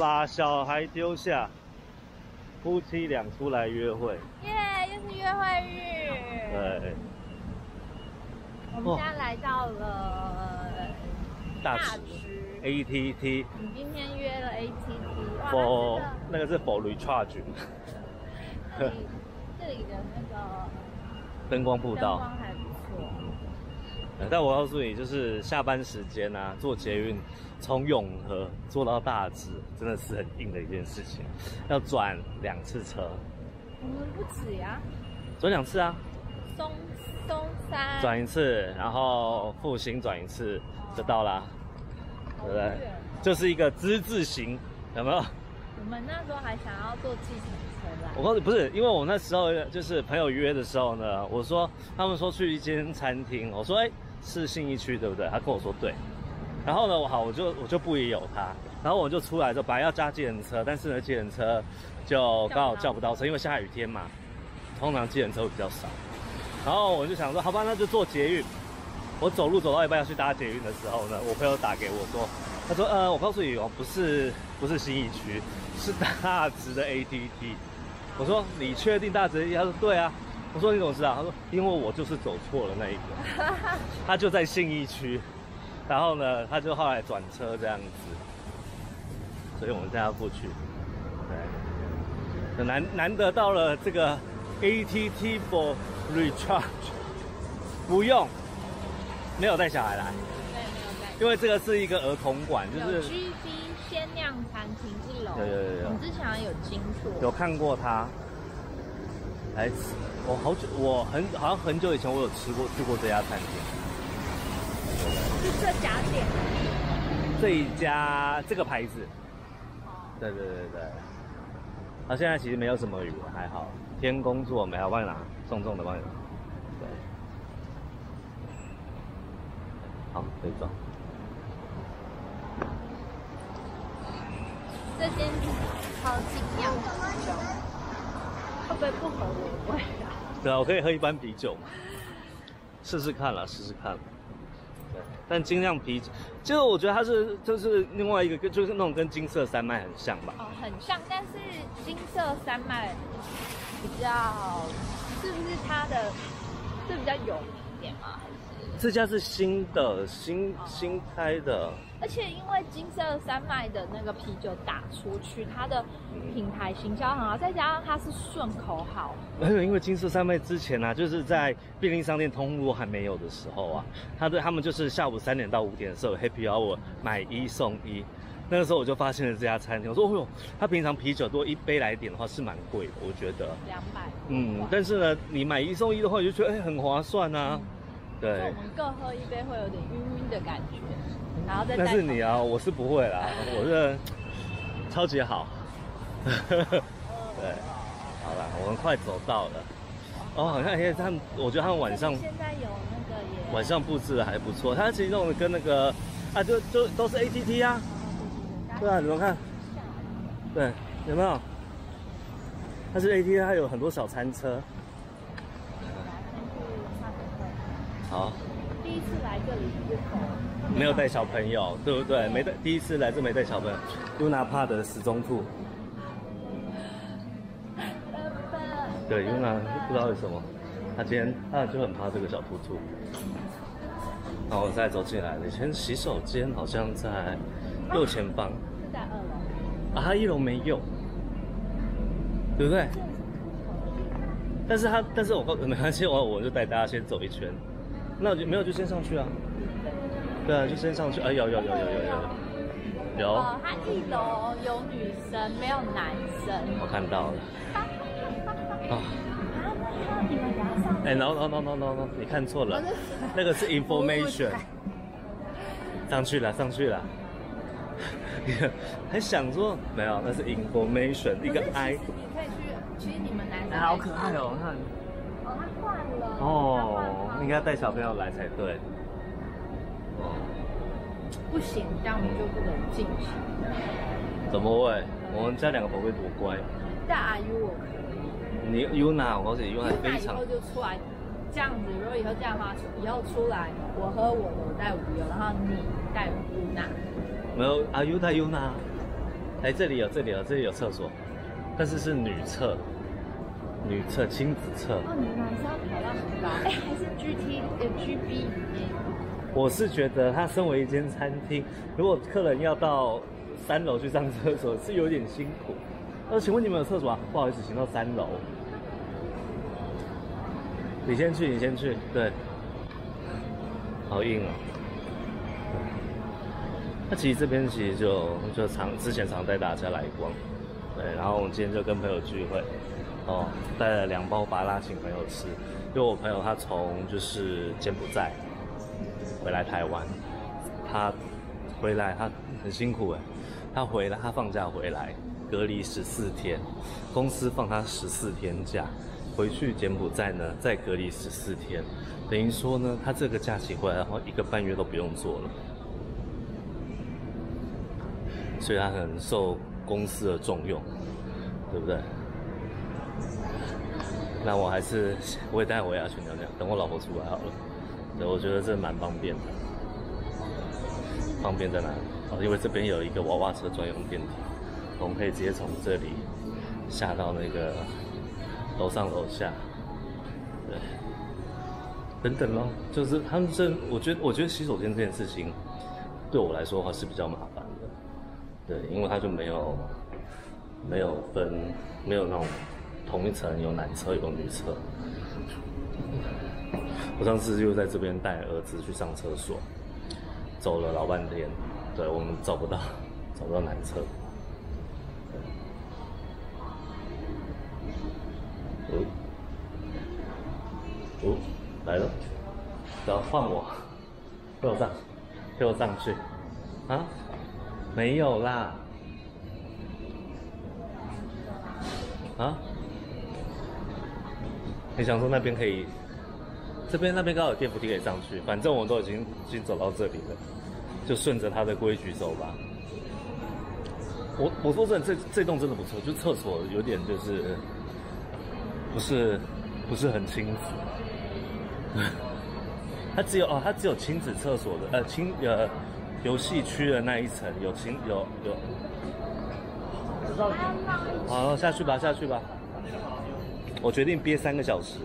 把小孩丢下，夫妻俩出来约会。耶，又是约会日。对，我们现在来到了大池池。ATT 你今天约了 ATT，那个是 for recharge 这里这里的那个灯光步道。但我告诉你，就是下班时间啊，坐捷运从永和坐到大直，真的是很硬的一件事情，要转两次车，我们不止呀，转两次啊，松松山转一次，然后复兴转一次就到啦，对不对？就是一个之字形，有没有？我们那时候还想要坐计程车啦。我告诉你，不是，因为我那时候就是朋友约的时候呢，我说他们说去一间餐厅，我说哎、是信义区对不对？他跟我说对，然后呢，我好我就我就不疑有他，然后我就出来就本来要加计程车，但是呢计程车就刚好叫不到车，因为下雨天嘛，通常计程车会比较少，然后我就想说好吧，那就坐捷运。我走路走到一半要去搭捷运的时候呢，我朋友打给我说，他说呃，我告诉你哦，不是不是新义区，是大直的 ATT。我说你确定大直？他说对啊。我说你怎么知道？他说因为我就是走错了那一个，他就在信义区，然后呢，他就后来转车这样子，所以我们现在要过去。对，难难得到了这个 ATT for recharge，不用，没有带小孩来，对，没有在。因为这个是一个儿童馆，就有是 GB 鲜酿餐厅一楼，有有有有我们之前好像有经过，有看过它。来，我好久，我很好像很久以前我有吃过去过这家餐厅。是这家店。这一家这个牌子，哦，对对对对。它现在其实没有什么雨，还好。天工作没有，帮你拿，重重的帮你拿。对。好，可以走。这间好精酿啤酒，会不我味啊？对啊，我可以喝一般啤酒嘛，试试看啦，试试看。对，但精酿啤酒，就是我觉得它是就是另外一个跟就是那种跟金色山脉很像吧。哦，很像，但是金色山脉比较，是不是它的是比较有名一点吗？这家是新的，新新开的，而且因为金色山脉的那个啤酒打出去，它的品牌行销很好，再加上它是顺口好，还有因为金色山脉之前啊，就是在便利商店通路还没有的时候啊，他对他们就是下午三点到五点的时候有 Happy Hour 买一送一。那个时候我就发现了这家餐厅，我说哦哟，他平常啤酒多一杯来点的话是蛮贵的，我觉得。两百。嗯，但是呢，你买一送一的话，你就觉得哎、很划算啊。对就我，们各喝一杯会有点晕晕的感觉，然后再但是你啊，我是不会啦，我这超级好。对，好了，我们快走到了。哦，好像现在他们，我觉得他们晚上现在有那个也，晚上布置的还不错。它其实弄的跟那个啊，就就都是 ATT 啊。对啊，你们看，对，有没有？它是 ATT，它有很多小餐车。好，第一次来这里没有带小朋友，对不对？没带，第一次来这没带小朋友。Yuna 怕的死忠兔，对，Yuna 不知道为什么，他今天他就很怕这个小兔兔。然后我再走进来了，以前洗手间好像在右前方是在二楼。啊，他一楼没有，对不对？但是他，但是我告没关系，我我就带大家先走一圈。那我就没有就先上去啊。对啊，就先上去。哎，有有有有有有有，哦，它一楼有女生，没有男生。我看到了。啊，哎，no no no no no no，你看错了，那个是 information。上去了，上去了。还想说没有，那是 information，一个 I。你可以去，其实你们男生哎，好可爱哦，看。哦，他换了。哦，应该带小朋友来才对。不行，这样就不能进去。怎么会？我们家两个宝贝多乖。但阿 U 我可以，你 Yuna，我告诉你，Yuna 非常那以后就出来这样子。如果以后这样的话，以后出来我喝我的，我带无忧，然后你带乌娜。没有阿 U 带 Yuna，哎，这里有，这里有，这里有厕所，但是是女厕，女厕亲子厕。哦，你们还是要跑到很高？哎，还是 G T 呃 G B 里面？我是觉得它身为一间餐厅，如果客人要到三楼去上厕所是有点辛苦。呃，请问你们有厕所啊？不好意思，请到三楼。你先去，你先去。对，好硬哦。那其实这边其实就就常之前常带大家来逛，对。然后我们今天就跟朋友聚会，哦，带了两包麻辣请朋友吃，因为我朋友他从就是柬埔寨回来台湾，他回来他很辛苦哎，他回来他放假回来隔离十四天，公司放他十四天假。回去柬埔寨呢，再隔离十四天，等于说呢，他这个假期回来然后，一个半月都不用做了，所以他很受公司的重用，对不对？那我还是我也带我要去尿尿，等我老婆出来好了。对，我觉得这蛮方便的，方便在哪里？哦，因为这边有一个娃娃车专用电梯，我们可以直接从这里下到那个。楼上楼下，对，等等咯，就是他们这，我觉得，我觉得洗手间这件事情，对我来说的话是比较麻烦的，对，因为它就没有，没有分，没有那种同一层有男厕有女厕。我上次就在这边带儿子去上厕所，走了老半天，对我们找不到，找不到男厕。哦，哦，来了，要换我，陪我上，陪我上去，啊，没有啦，啊，你想说那边可以，这边那边刚好有电扶梯可以上去，反正我们都已经已经走到这里了，就顺着它的规矩走吧。我我说真的，这这栋真的不错，就厕所有点就是。不是，不是很亲子。它只有哦，它只有亲子厕所的，呃，亲呃，游戏区的那一层有亲有有。好，下去吧，下去吧。我决定憋三个小时，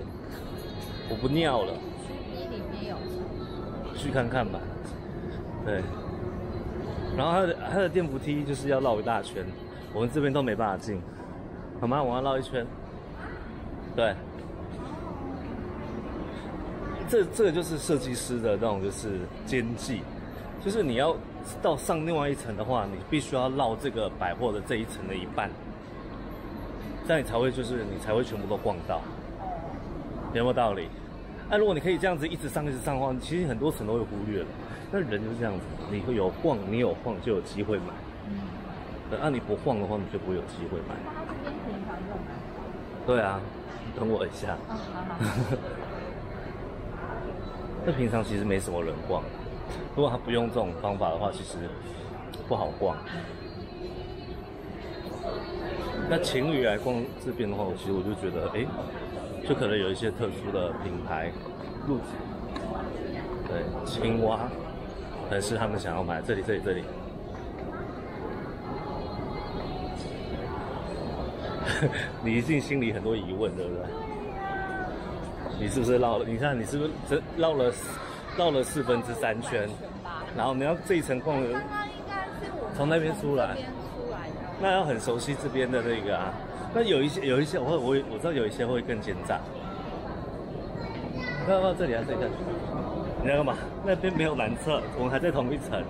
我不尿了。里面有。去看看吧。对。然后它的它的电扶梯就是要绕一大圈，我们这边都没办法进。好吗？我要绕一圈。对，这这个就是设计师的那种就是奸计，就是你要到上另外一层的话，你必须要绕这个百货的这一层的一半，这样你才会就是你才会全部都逛到，有没有道理？那如果你可以这样子一直上一直上的话，其实很多层都会忽略了。那人就是这样子，你会有逛，你有晃就有机会买。嗯。那你不晃的话，你就不会有机会买。对啊。等我一下。那平常其实没什么人逛，如果他不用这种方法的话，其实不好逛。那情侣来逛这边的话，其实我就觉得，哎，就可能有一些特殊的品牌，路子，对，青蛙，可能是他们想要买。这里，这里，这里。你一定心里很多疑问，对不对？你是不是绕了？你看，你是不是这绕了绕了四分之三圈？然后你要这一层逛，从那边出来，那要很熟悉这边的那个啊。那有一些有一些，我我我知道有一些会更奸诈。看到这里啊，这里，你要干嘛？那边没有男厕，我们还在同一层。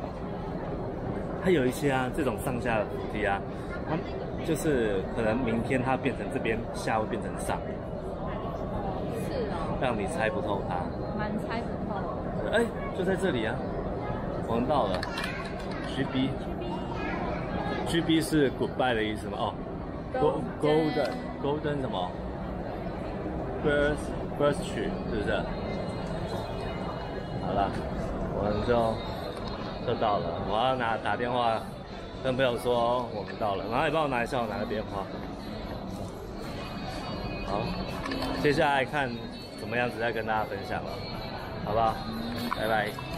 它有一些啊，这种上下梯啊，它。就是可能明天它变成这边下会变成上，是哦，让你猜不透它，蛮猜不透。哎，就在这里啊，我们到了，G B，G B 是 goodbye 的意思吗？哦，golden golden 什么？First first 曲是不是？好了，我们就就到了，我要拿打电话。跟朋友说我们到了，然后你帮我拿一下我拿个电话。好，接下来看怎么样子再跟大家分享了，好不好？拜拜。